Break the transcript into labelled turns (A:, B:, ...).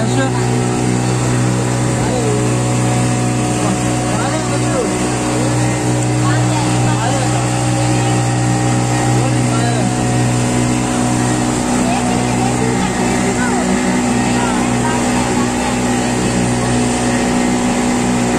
A: 还是。